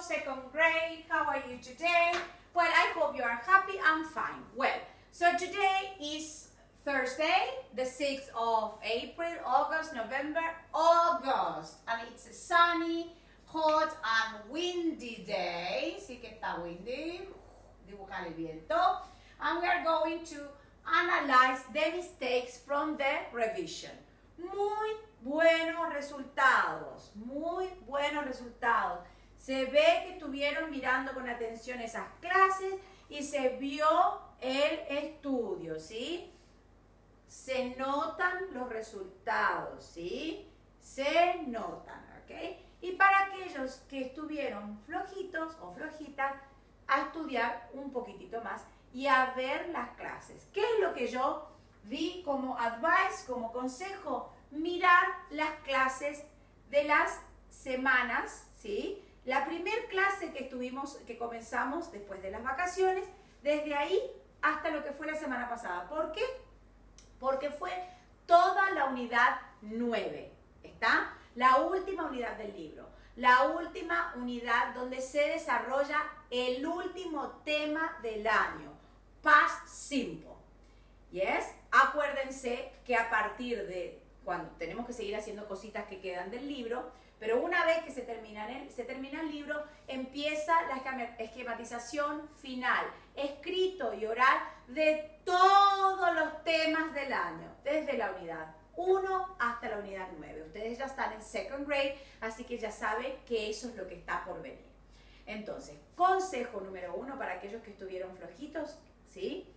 Second grade. How are you today? Well, I hope you are happy. I'm fine. Well, so today is Thursday, the 6th of April, August, November, August. And it's a sunny, hot, and windy day. Sí que está windy. Dibujar el viento. And we are going to analyze the mistakes from the revision. Muy buenos resultados, muy buenos resultados. Se ve que estuvieron mirando con atención esas clases y se vio el estudio, ¿sí? Se notan los resultados, ¿sí? Se notan, ¿ok? Y para aquellos que estuvieron flojitos o flojitas, a estudiar un poquitito más y a ver las clases. ¿Qué es lo que yo di como advice, como consejo? Mirar las clases de las semanas, ¿sí? La primer clase que estuvimos, que comenzamos después de las vacaciones, desde ahí hasta lo que fue la semana pasada. ¿Por qué? Porque fue toda la unidad 9, ¿está? La última unidad del libro, la última unidad donde se desarrolla el último tema del año, past simple. ¿Yes? Acuérdense que a partir de cuando tenemos que seguir haciendo cositas que quedan del libro, pero una vez que se termina, el, se termina el libro, empieza la esquematización final, escrito y oral de todos los temas del año, desde la unidad 1 hasta la unidad 9. Ustedes ya están en second grade, así que ya saben que eso es lo que está por venir. Entonces, consejo número uno para aquellos que estuvieron flojitos, ¿sí?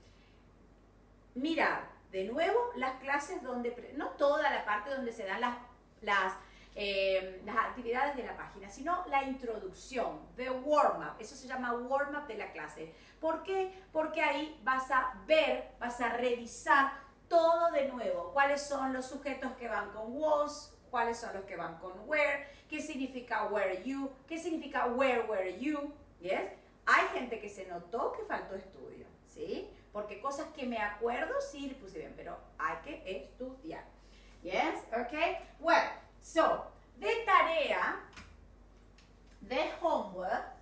Mirar de nuevo las clases donde, no toda la parte donde se dan las, las eh, las actividades de la página, sino la introducción, the warm-up, eso se llama warm-up de la clase. ¿Por qué? Porque ahí vas a ver, vas a revisar todo de nuevo, cuáles son los sujetos que van con was, cuáles son los que van con where, qué significa where you, qué significa where were you, ¿yes? Hay gente que se notó que faltó estudio, ¿sí? Porque cosas que me acuerdo sí puse bien, pero hay que estudiar. Yes, okay? Well, So, de tarea, de homework,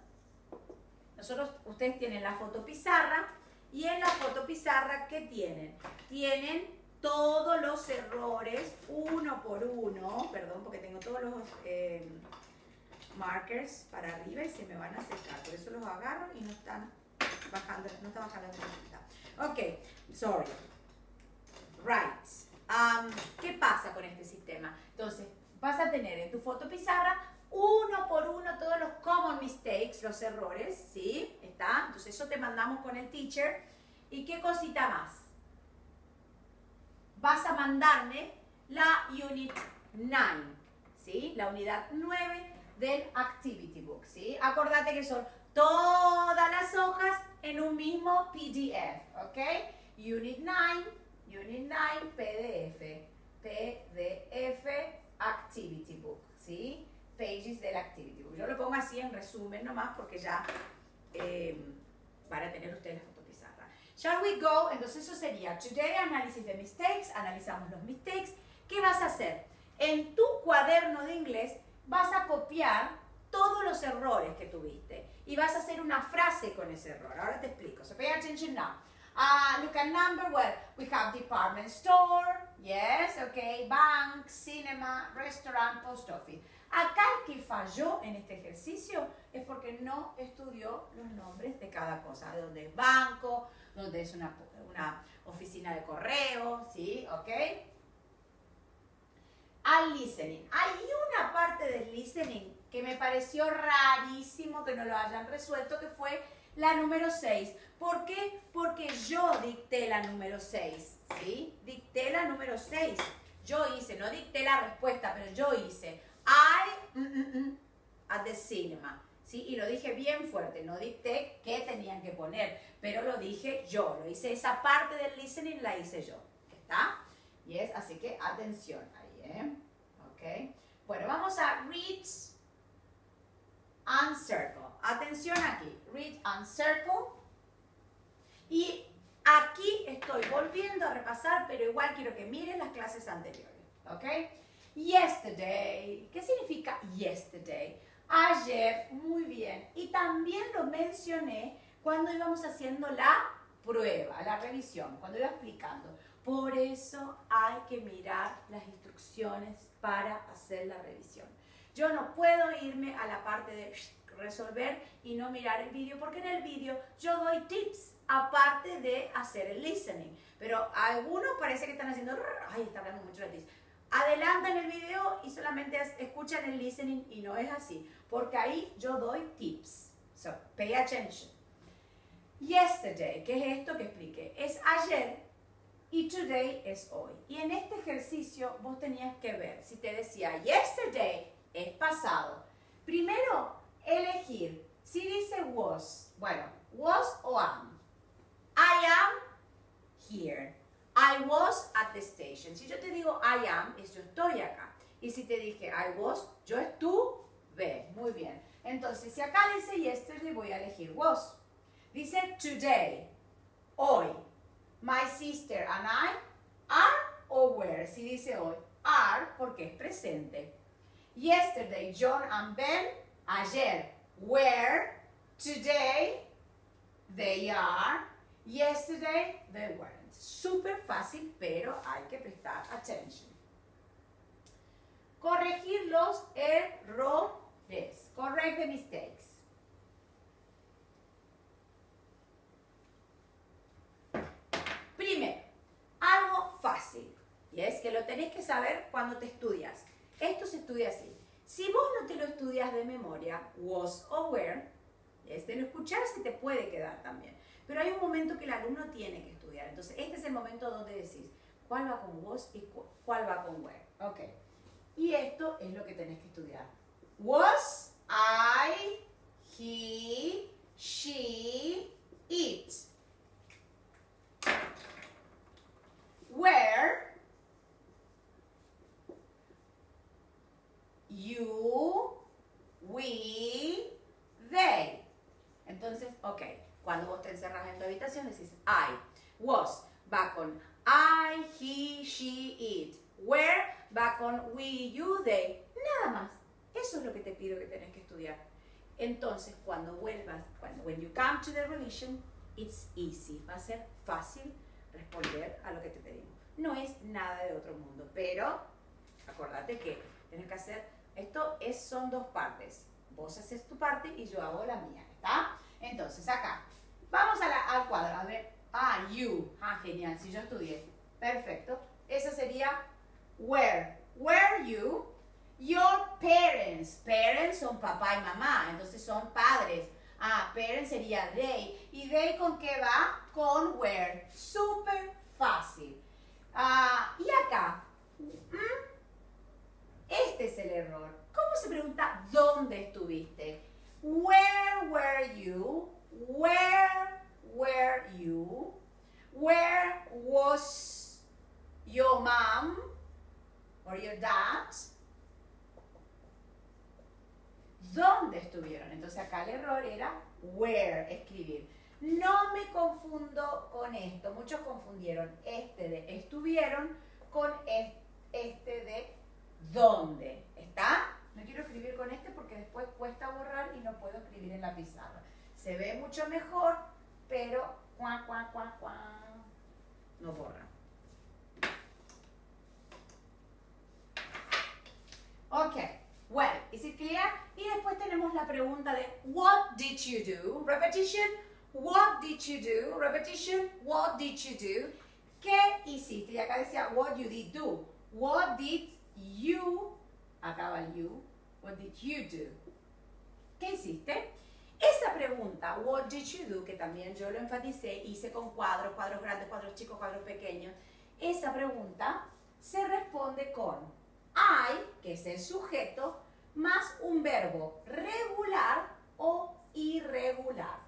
nosotros, ustedes tienen la fotopizarra y en la fotopizarra, ¿qué tienen? Tienen todos los errores uno por uno, perdón porque tengo todos los eh, markers para arriba y se me van a secar, por eso los agarro y no están bajando, no está bajando la Ok, sorry. Right. Um, ¿Qué pasa con este sistema? Entonces, vas a tener en tu foto pizarra uno por uno todos los common mistakes, los errores, ¿sí? ¿Está? Entonces eso te mandamos con el teacher. ¿Y qué cosita más? Vas a mandarme la unit 9, ¿sí? La unidad 9 del activity book, ¿sí? Acordate que son todas las hojas en un mismo PDF, ¿ok? Unit 9, Unit 9, PDF, PDF activity book, ¿sí? Pages del activity book. Yo lo pongo así en resumen nomás porque ya eh, para tener ustedes la fotopizarra. Shall we go? Entonces eso sería Today Analysis de Mistakes. Analizamos los mistakes. ¿Qué vas a hacer? En tu cuaderno de inglés vas a copiar todos los errores que tuviste y vas a hacer una frase con ese error. Ahora te explico. So pay attention now. Uh, look at number, well, we have department store, yes, okay, bank, cinema, restaurant, post office. Acá el que falló en este ejercicio es porque no estudió los nombres de cada cosa, de dónde es banco, dónde es una, una oficina de correo, ¿sí? ¿Ok? Al listening. Hay una parte del listening que me pareció rarísimo que no lo hayan resuelto, que fue la número 6. ¿Por qué? Porque yo dicté la número 6, ¿sí? Dicté la número 6. Yo hice, no dicté la respuesta, pero yo hice I mm, mm, mm, at the cinema. ¿Sí? Y lo dije bien fuerte, no dicté qué tenían que poner, pero lo dije yo, lo hice, esa parte del listening la hice yo, ¿está? Y es, así que atención ahí, ¿eh? ¿Ok? Bueno, vamos a read and circle. Atención aquí, read and circle. Y aquí estoy volviendo a repasar, pero igual quiero que miren las clases anteriores, ¿ok? Yesterday, ¿qué significa yesterday? Ayer, muy bien. Y también lo mencioné cuando íbamos haciendo la prueba, la revisión, cuando iba explicando. Por eso hay que mirar las instrucciones para hacer la revisión. Yo no puedo irme a la parte de resolver y no mirar el vídeo, porque en el vídeo yo doy tips aparte de hacer el listening. Pero algunos parece que están haciendo, ay, está hablando mucho de tips. Adelantan el video y solamente escuchan el listening y no es así, porque ahí yo doy tips. So, pay attention. Yesterday, ¿qué es esto que expliqué? Es ayer y today es hoy. Y en este ejercicio vos tenías que ver, si te decía yesterday es pasado, primero elegir, si dice was, bueno, was o am. I am here. I was at the station. Si yo te digo I am, es yo estoy acá. Y si te dije I was, yo estuve. Muy bien. Entonces, si acá dice yesterday, voy a elegir was. Dice today, hoy. My sister and I are or were. Si dice hoy, are porque es presente. Yesterday, John and Ben, ayer, were. Today, they are. Yesterday, they weren't. Súper fácil, pero hay que prestar atención. Corregir los errores. Correct the mistakes. Primero, algo fácil. Y es que lo tenés que saber cuando te estudias. Esto se estudia así. Si vos no te lo estudias de memoria, was o were, este lo escuchar se te puede quedar también. Pero hay un momento que el alumno tiene que estudiar. Entonces, este es el momento donde decís cuál va con was y cuál va con where. Ok. Y esto es lo que tenés que estudiar. Was, I, he, she, it. Where, you, we, they. Entonces, ok, cuando vos te encerras en tu habitación decís I. Was va con I, he, she, it. Where va con we, you, they. Nada más. Eso es lo que te pido que tenés que estudiar. Entonces, cuando vuelvas, cuando when you come to the revision, it's easy. Va a ser fácil responder a lo que te pedimos. No es nada de otro mundo, pero acordate que tienes que hacer, esto es, son dos partes. Vos haces tu parte y yo hago la mía, ¿está? Entonces, acá, vamos a la, al cuadro, a ver, ah, you, ah, genial, si yo estudié, perfecto. Esa sería where, where you, your parents, parents son papá y mamá, entonces son padres. Ah, parents sería they. ¿Y they con qué va? Con where. Súper fácil. Ah, y acá, este es el error. ¿Cómo se pregunta dónde estuviste? Where were you? Where were you? Where was your mom or your dad? ¿Dónde estuvieron? Entonces acá el error era where, escribir. No me confundo con esto. Muchos confundieron este de estuvieron con este de dónde. ¿Está? No quiero escribir con este porque después cuesta borrar y no puedo escribir en la pizarra. Se ve mucho mejor, pero cuá, cuá, cuá, cuá, no borra. Ok, well, is it clear? Y pregunta de what did you do? Repetition, what did you do? Repetition, what did you do? ¿Qué hiciste? Y acá decía what you did do. What did you, acaba el you, what did you do? ¿Qué hiciste? Esa pregunta, what did you do, que también yo lo enfaticé, hice con cuadros, cuadros grandes, cuadros chicos, cuadros pequeños, esa pregunta se responde con I, que es el sujeto, más un verbo regular o irregular.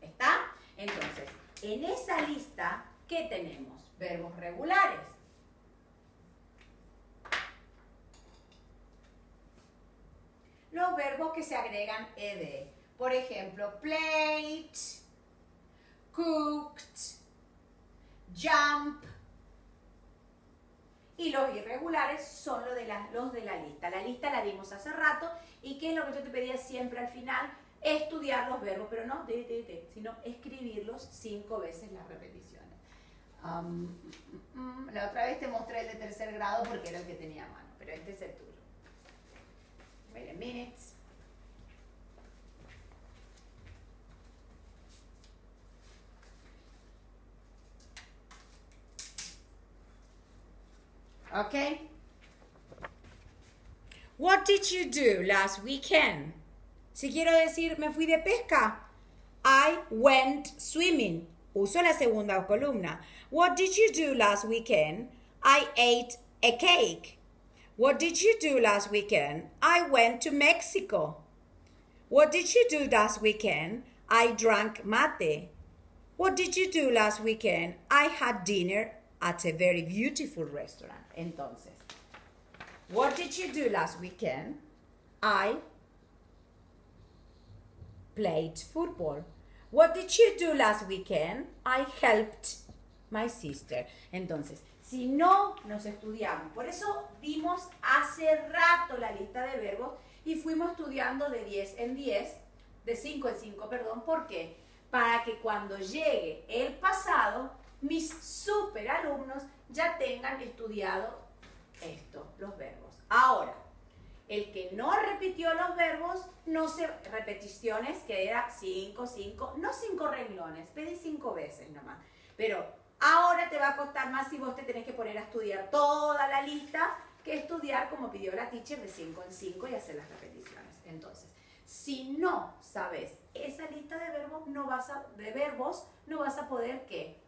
¿Está? Entonces, en esa lista, ¿qué tenemos? Verbos regulares. Los verbos que se agregan ed. Por ejemplo, plate, cooked, jump, y los irregulares son los de, la, los de la lista. La lista la dimos hace rato y qué es lo que yo te pedía siempre al final, estudiar los verbos, pero no de, de, de, sino escribirlos cinco veces las repeticiones. Um, la otra vez te mostré el de tercer grado porque era el que tenía a mano, pero este es el tuyo. Wait a minute. Okay. What did you do last weekend? Si quiero decir me fui de pesca, I went swimming. Uso la segunda columna. What did you do last weekend? I ate a cake. What did you do last weekend? I went to Mexico. What did you do last weekend? I drank mate. What did you do last weekend? I had dinner at a very beautiful restaurant. Entonces, what did you do last weekend? I played football. What did you do last weekend? I helped my sister. Entonces, si no nos estudiamos, por eso dimos hace rato la lista de verbos y fuimos estudiando de 10 en 10, de 5 en 5, perdón, ¿por qué? Para que cuando llegue el pasado, mis super alumnos ya tengan estudiado esto, los verbos. Ahora, el que no repitió los verbos, no se repeticiones, que era 5, 5, no 5 renglones, pedí 5 veces nomás. Pero ahora te va a costar más si vos te tenés que poner a estudiar toda la lista que estudiar como pidió la teacher de 5 en 5 y hacer las repeticiones. Entonces, si no sabes esa lista de verbos, no vas a, de verbos, no vas a poder ¿qué?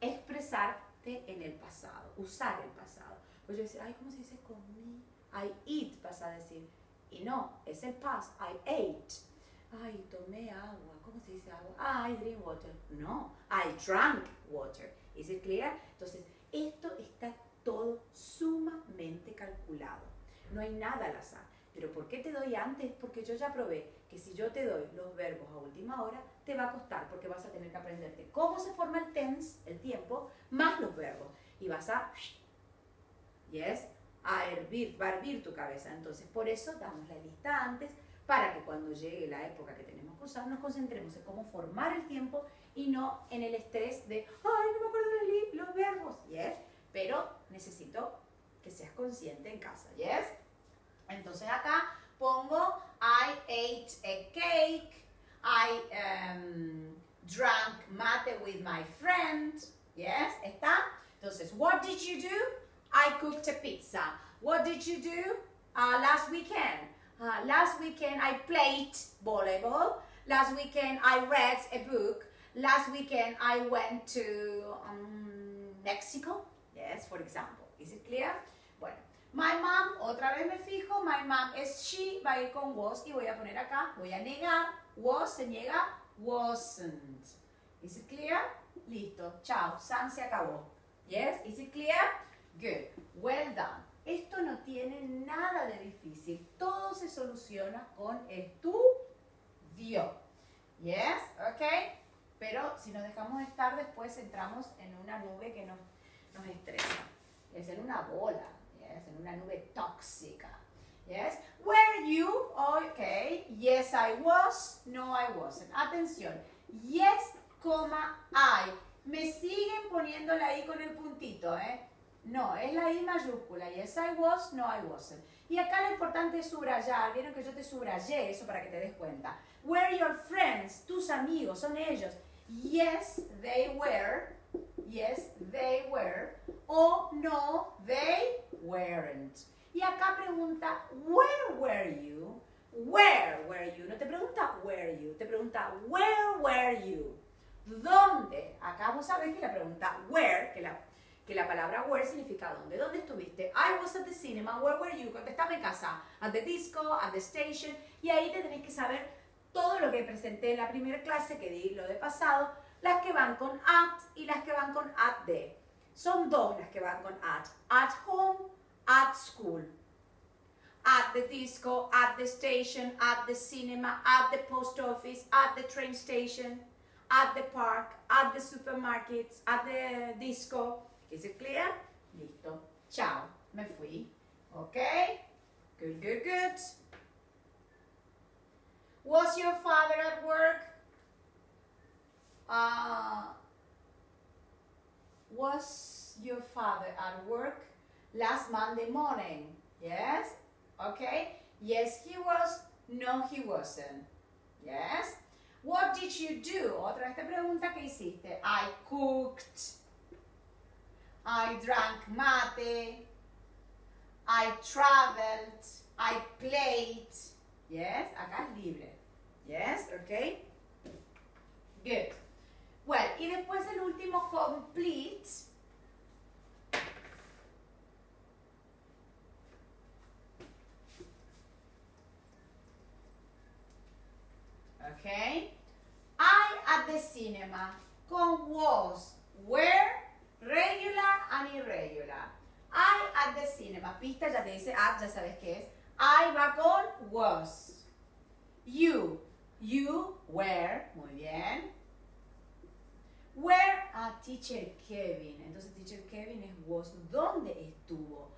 Expresarte en el pasado, usar el pasado. Pues yo decía, ay, ¿cómo se dice comí? I eat, vas a decir. Y no, es el past, I ate. Ay, tomé agua. ¿Cómo se dice agua? Ah, I drink water. No, I drank water. ¿Es it clear? Entonces, esto está todo sumamente calculado. No hay nada al azar. Pero ¿por qué te doy antes? Porque yo ya probé que si yo te doy los verbos a última hora, te va a costar porque vas a tener que aprenderte cómo se forma el tense, el tiempo, más los verbos. Y vas a, yes, a hervir, va a hervir tu cabeza. Entonces, por eso damos la lista antes para que cuando llegue la época que tenemos que usar, nos concentremos en cómo formar el tiempo y no en el estrés de, ay, no me acuerdo de los verbos, yes. Pero necesito que seas consciente en casa, yes. Entonces acá pongo I ate a cake, I um, drank mate with my friend. Yes, está. Entonces, what did you do? I cooked a pizza. What did you do uh, last weekend? Uh, last weekend I played volleyball. Last weekend I read a book. Last weekend I went to um, Mexico. Yes, for example. Is it clear? My mom, otra vez me fijo, my mom es she, va a ir con was y voy a poner acá, voy a negar, was se niega, wasn't. Is it clear? Listo, chao, San se acabó. Yes, is it clear? Good, well done. Esto no tiene nada de difícil, todo se soluciona con estudio. Yes, ok. Pero si nos dejamos estar, después entramos en una nube que nos, nos estresa. Es en una bola en una nube tóxica. Yes? Were you? Okay. Yes, I was. No, I wasn't. Atención. Yes, coma, I. Me siguen poniendo la I con el puntito, ¿eh? No, es la I mayúscula. Yes, I was. No, I wasn't. Y acá lo importante es subrayar. Vieron que yo te subrayé eso para que te des cuenta. Were your friends? Tus amigos, son ellos. Yes, they were. Yes, they were. O no, they weren't. Y acá pregunta, where were you? Where were you? No te pregunta where you, te pregunta where were you? ¿Dónde? Acá vos sabés que la pregunta where, que la, que la palabra where significa dónde. ¿Dónde estuviste? I was at the cinema. Where were you? Contestame en casa. At the disco, at the station. Y ahí te tenés que saber todo lo que presenté en la primera clase, que di lo de pasado, las que van con at y las que van con at de. Son dos las que van con at. At home, at school. At the disco, at the station, at the cinema, at the post office, at the train station, at the park, at the supermarkets, at the disco. Is it clear? Listo. Chao. Me fui. ¿Ok? Good, good, good. Was your father at work? Uh, was your father at work last Monday morning? Yes? Okay? Yes, he was. No, he wasn't. Yes? What did you do? Otra esta pregunta que hiciste. I cooked. I drank mate. I traveled. I played. Yes? Acá es libre. Yes? Okay? Good. Complete. Okay? I at the cinema con was, were, regular and irregular. I at the cinema. Pista ya te dice at, ya sabes qué es. I va con was. You, you were, muy bien. Where teacher Kevin. Entonces teacher Kevin es was. ¿Dónde estuvo?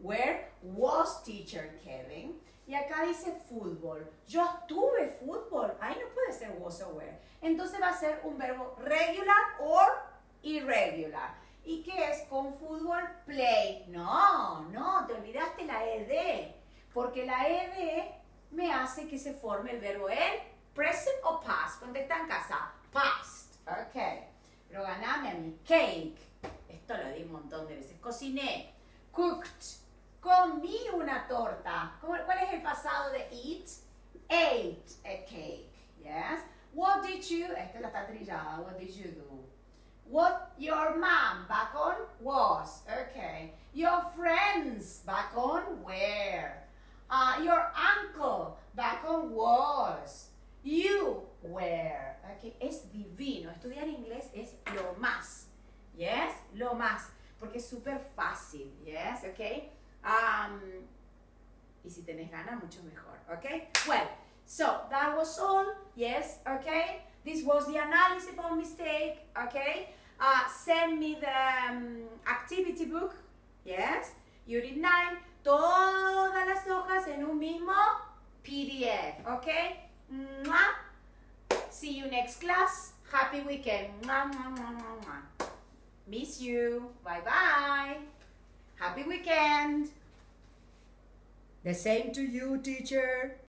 Where was teacher Kevin? Y acá dice fútbol. Yo estuve fútbol. Ahí no puede ser was o where. Entonces va a ser un verbo regular or irregular. ¿Y qué es con fútbol? Play. No, no, te olvidaste la ed. Porque la ed me hace que se forme el verbo en present o past. Cuando está en casa, past. Ok. Pero ganame a mi cake. Esto lo di un montón de veces. Cociné. Cooked. Comí una torta. ¿Cómo- ¿Cuál es el pasado de eat? Ate a cake. Yes. What did you? Esta la está trillada. What did you do? What your mom back on was. Okay. Your friends back on were. Uh, your uncle back on was. You were. Okay. Es divino. Estudiar inglés es lo más. Yes. Lo más. Porque es súper fácil. Yes. Okay. Um, y si tenés ganas, mucho mejor. Okay. Well. So that was all. Yes. Okay. This was the analysis of mistake. Okay. Uh, send me the um, activity book. Yes. Unit 9. Todas las hojas en un mismo PDF. Mwah. See you next class. Happy weekend. Mwah, mwah, mwah, mwah, mwah. Miss you. Bye bye. Happy weekend. The same to you, teacher.